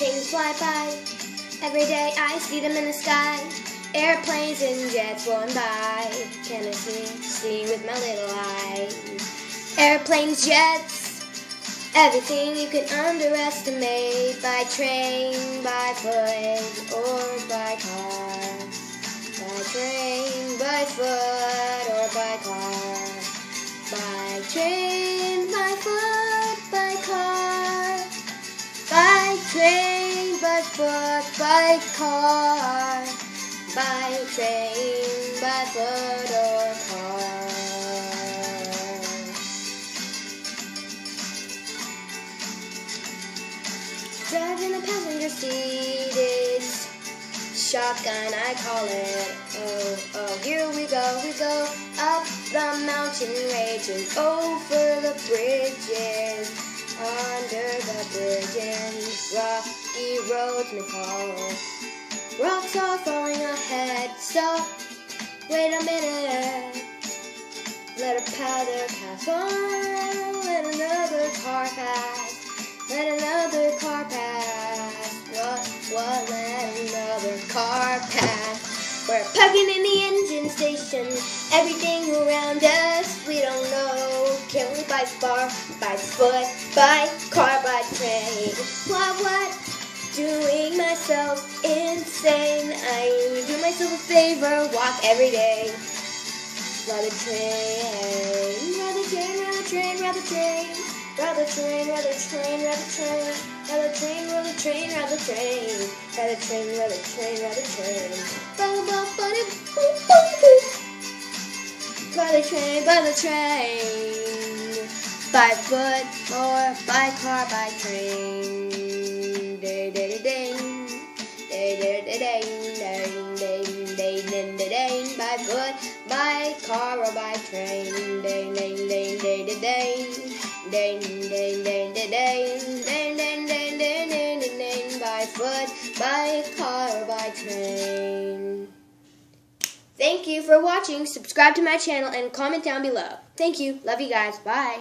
Airplanes fly by. Every day I see them in the sky. Airplanes and jets going by. Can I see, see with my little eyes? Airplanes, jets, everything you can underestimate by train, by foot, or by car. By train, by foot, or by car. By train, foot, by car. By train, by foot, or car. Driving a passenger seat is shotgun, I call it. Oh, oh, here we go, we go up the mountain ranges, over the bridges, under the bridges, roads may follow. Rocks are falling ahead. Stop. Wait a minute. Let a powder pass on. Let another car pass. Let another car pass. What? What? Let another car pass. We're parking in the engine station. Everything around us we don't know. Can we by bar, by foot, by car, by train? What? What? Doing myself insane. I do myself a favor. Walk every day. The train, the train, the train, the train. The train, the train, the train. The train, the train, the train. The train, the train, the train. Ride the train, ride the train. By foot or by car, by train. By foot, by car, or by train. Ding, ding, ding, ding, ding, ding. Ding, ding, ding, ding, ding. Ding, ding, ding, ding, ding, ding, ding. By foot, by car, or by train. Thank you for watching. Subscribe to my channel and comment down below. Thank you. Love you guys. Bye.